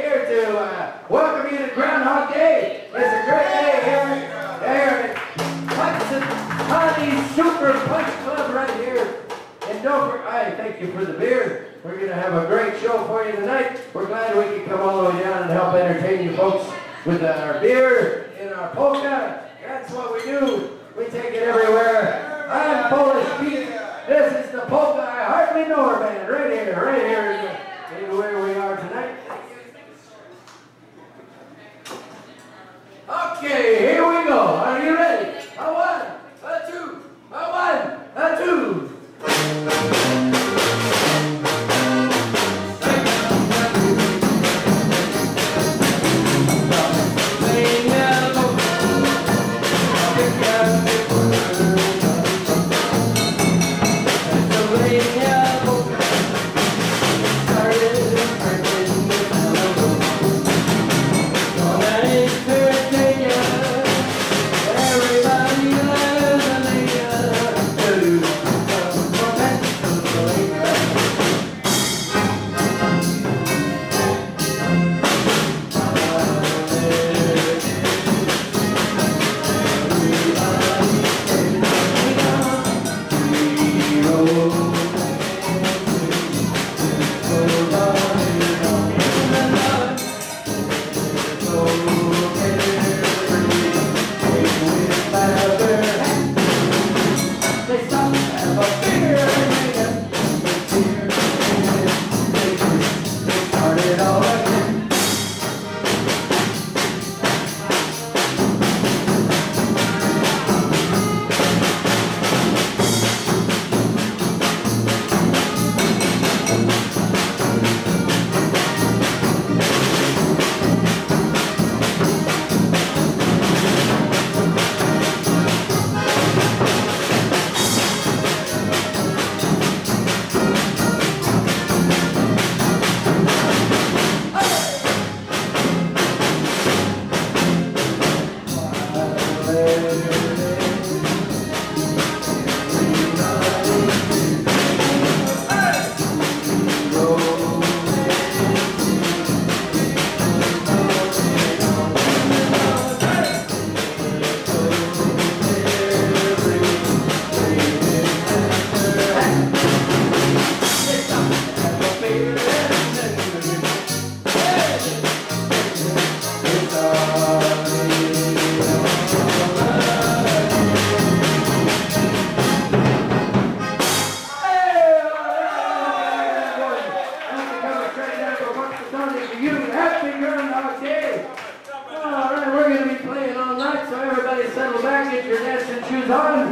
here to uh, welcome you to Groundhog Day. It's a great day here, here at Hudson Honey Super Punch Club right here. And don't I thank you for the beer. We're going to have a great show for you tonight. We're glad we could come all the way down and help entertain you folks with our beer and our polka. That's what we do. We take it everywhere. I'm Polish Pete. This is the polka I hardly know her band right here, right here